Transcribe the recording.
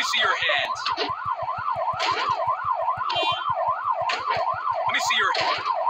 me see your hands. Let me see your. Let